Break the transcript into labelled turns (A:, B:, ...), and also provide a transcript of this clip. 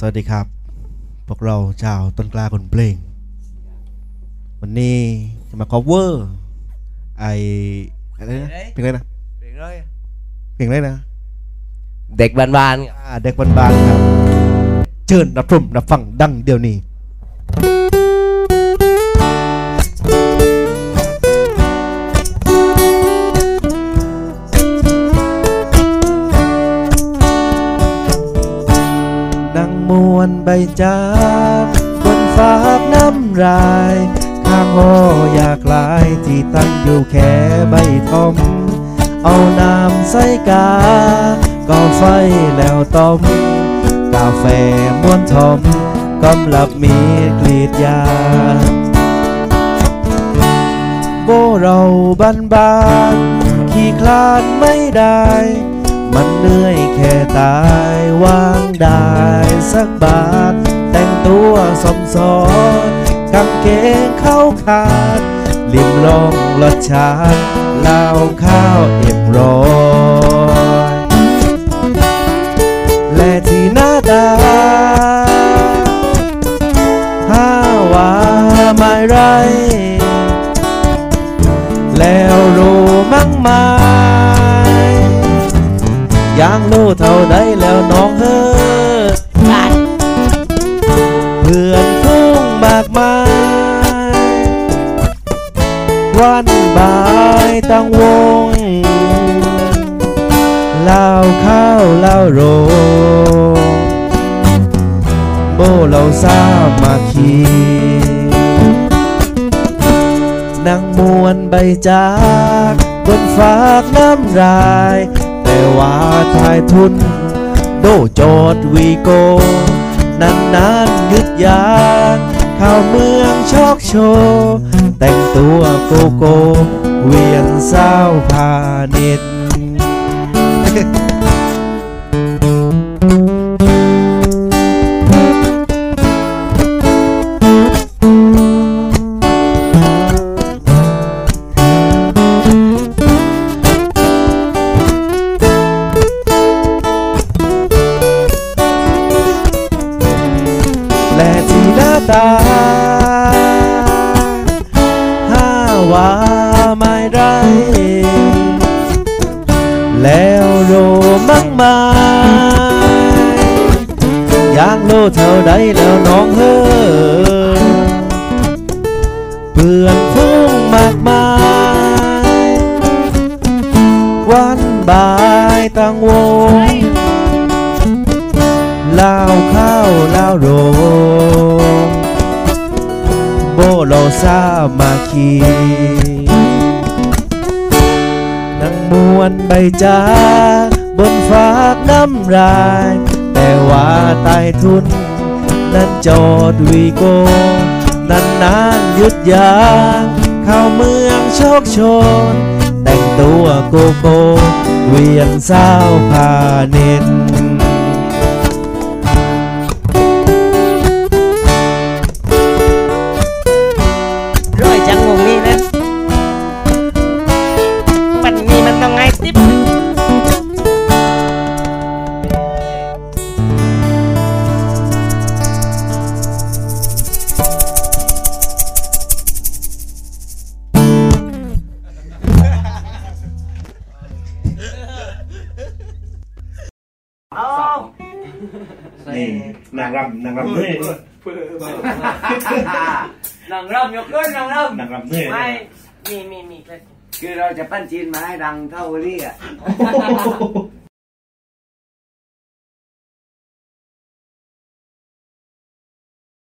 A: สวัสดีครับ พวกเราชาวต้นกล้าคนเพลง วันนี้จะมา cover ไออะไรนะเพลงอะไรนะ
B: เปลี่ยนเลย
A: เพลงอะไรนะ
B: เด็กบาน
A: อ่าเด็กบ้านๆครับ เชิญรับชมรับฟังดังเดี๋ยวนี้นั่ วนใบจากบนฟ้าน้ำรายข้างหออยากลายที่ตั้งอยู่แค่ใบทอม เอาน้ำใส่กา ก็ไฟแล้วต้ม กาแฟม้วนทอมกำลับมีกรีดยาโบเราบันบาน ขี้คลานไม่ได้ มันเหนื่อยแค่ตายวางได้สักบาท แต่งตัวสมสอนกางเกงเข้าขาด ลิมลองรสชาติเหล้าข้าวเอ็มร้อยและที่หน้าตาห้าว่าไม่ไร แล้วรู้มั่งมอ ย่างรู้เท่าใดแล้วน้องเฮ้อเพื่อนพุ่งมากมายวันบ่ายตั้งวงเล่าข้าวเล่าโรงโบเราสามาคีนั่งมวนใบจากบนฝากน้ำราย ว่าทายทุน โดโจดวีโกนานนานยึดยาข้าวเมืองชอกโชว์แต่งตัวโกโก้เวียนเศร้าพาณิด และที่หน้าตาห้าว่าไม่ไรแล้วโรมั่งมายอยากโลเท่าใดแล้วน้องเฮ้อเพื่อนฟุ้งมากมาย วันบายตังวง เล่าข้าวเล่าโรงโบโลซามาคีนั่งมวนใบจากบนฝากน้ำราย แต่ว่าใต้ทุน นั้นจอดวีโก นั้นนานๆหยุดยางเข้าเมืองโชคชน แต่งตัวโกโก้เวียนเศร้าพาเน็น นี่นางรำนางรำเนื่อย
C: นางร่ำยกขึ้นนางร่
A: นางรำเนื่อยำ
C: ไม่มีมีมีเลย
B: คือเราจะปั้นจีนมาให้ดังเท่าลี่อะ